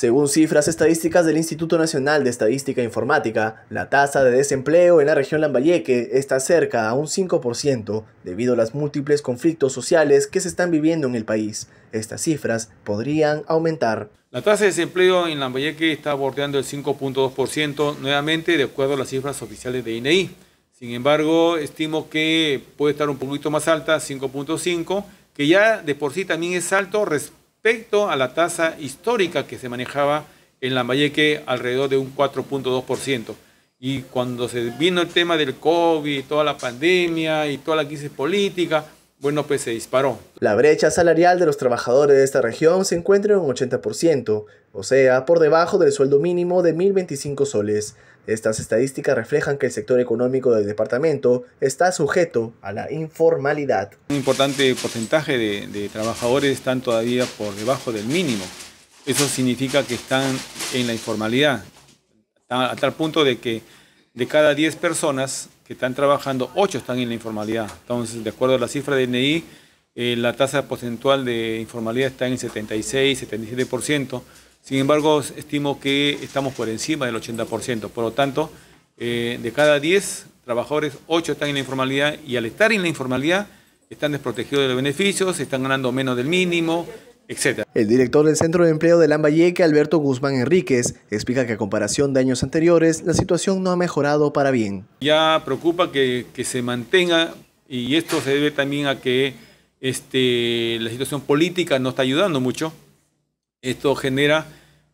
Según cifras estadísticas del Instituto Nacional de Estadística e Informática, la tasa de desempleo en la región Lambayeque está cerca a un 5% debido a los múltiples conflictos sociales que se están viviendo en el país. Estas cifras podrían aumentar. La tasa de desempleo en Lambayeque está bordeando el 5.2% nuevamente de acuerdo a las cifras oficiales de INEI. Sin embargo, estimo que puede estar un poquito más alta, 5.5%, que ya de por sí también es alto respecto respecto a la tasa histórica que se manejaba en Lambayeque alrededor de un 4.2%. Y cuando se vino el tema del COVID, toda la pandemia y toda la crisis política, bueno, pues se disparó. La brecha salarial de los trabajadores de esta región se encuentra en un 80%, o sea, por debajo del sueldo mínimo de 1.025 soles. Estas estadísticas reflejan que el sector económico del departamento está sujeto a la informalidad. Un importante porcentaje de, trabajadores están todavía por debajo del mínimo. Eso significa que están en la informalidad, a, tal punto de que de cada 10 personas que están trabajando, 8 están en la informalidad. Entonces, de acuerdo a la cifra de NI, eh, la tasa porcentual de informalidad está en 76, 77%. Sin embargo, estimo que estamos por encima del 80%. Por lo tanto, eh, de cada 10 trabajadores, 8 están en la informalidad y al estar en la informalidad están desprotegidos de los beneficios, están ganando menos del mínimo, etc. El director del Centro de Empleo de Lambayeque, Alberto Guzmán Enríquez, explica que a comparación de años anteriores, la situación no ha mejorado para bien. Ya preocupa que, se mantenga y esto se debe también a que este, la situación política no está ayudando mucho. Esto genera,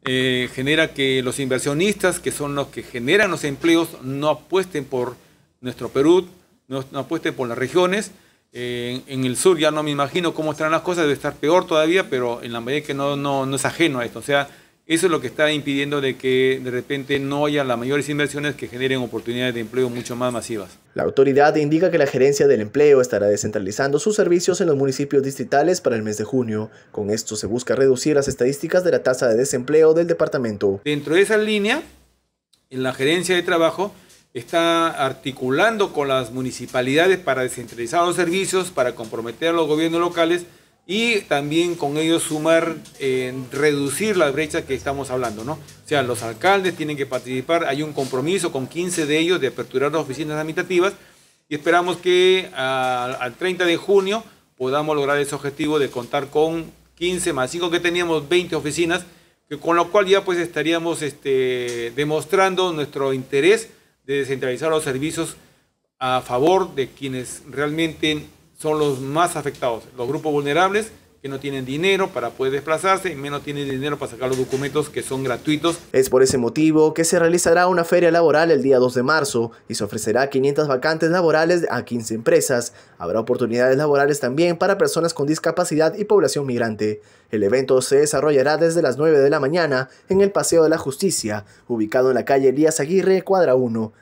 eh, genera que los inversionistas, que son los que generan los empleos, no apuesten por nuestro Perú, no, apuesten por las regiones. Eh, en, el sur ya no me imagino cómo estarán las cosas, debe estar peor todavía, pero en la medida que no, no, no es ajeno a esto. O sea, eso es lo que está impidiendo de que de repente no haya las mayores inversiones que generen oportunidades de empleo mucho más masivas. La autoridad indica que la gerencia del empleo estará descentralizando sus servicios en los municipios distritales para el mes de junio. Con esto se busca reducir las estadísticas de la tasa de desempleo del departamento. Dentro de esa línea, en la gerencia de trabajo está articulando con las municipalidades para descentralizar los servicios, para comprometer a los gobiernos locales y también con ellos sumar, eh, reducir la brecha que estamos hablando, ¿no? O sea, los alcaldes tienen que participar, hay un compromiso con 15 de ellos de aperturar las oficinas administrativas y esperamos que al 30 de junio podamos lograr ese objetivo de contar con 15 más 5 que teníamos 20 oficinas, que con lo cual ya pues estaríamos este, demostrando nuestro interés de descentralizar los servicios a favor de quienes realmente son los más afectados, los grupos vulnerables no tienen dinero para poder desplazarse y menos tienen dinero para sacar los documentos que son gratuitos. Es por ese motivo que se realizará una feria laboral el día 2 de marzo y se ofrecerá 500 vacantes laborales a 15 empresas. Habrá oportunidades laborales también para personas con discapacidad y población migrante. El evento se desarrollará desde las 9 de la mañana en el Paseo de la Justicia, ubicado en la calle Elías Aguirre, cuadra 1.